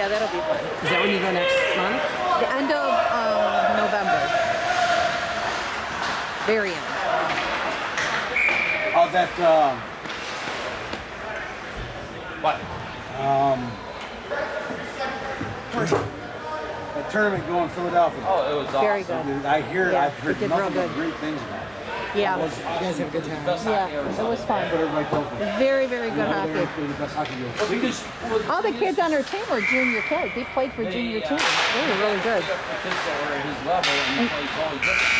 Yeah, that'll be fun. Is that when you go next month? The end of um, November. Very end. Oh, that, um, What? that tournament going in Philadelphia. Oh, it was awesome. Very good. I hear, Yeah, I've heard it did real nothing but great things about it. Yeah. It was You guys have a good time. Best hockey ever Yeah, it was fun. what everybody tells me. Very, very good Over hockey. it's really the best hockey you Well, because All the kids on our team were junior kids. They played for junior teams. They were really good. The kids that were at his level and he played goalie. He didn't